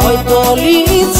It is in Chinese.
爱多你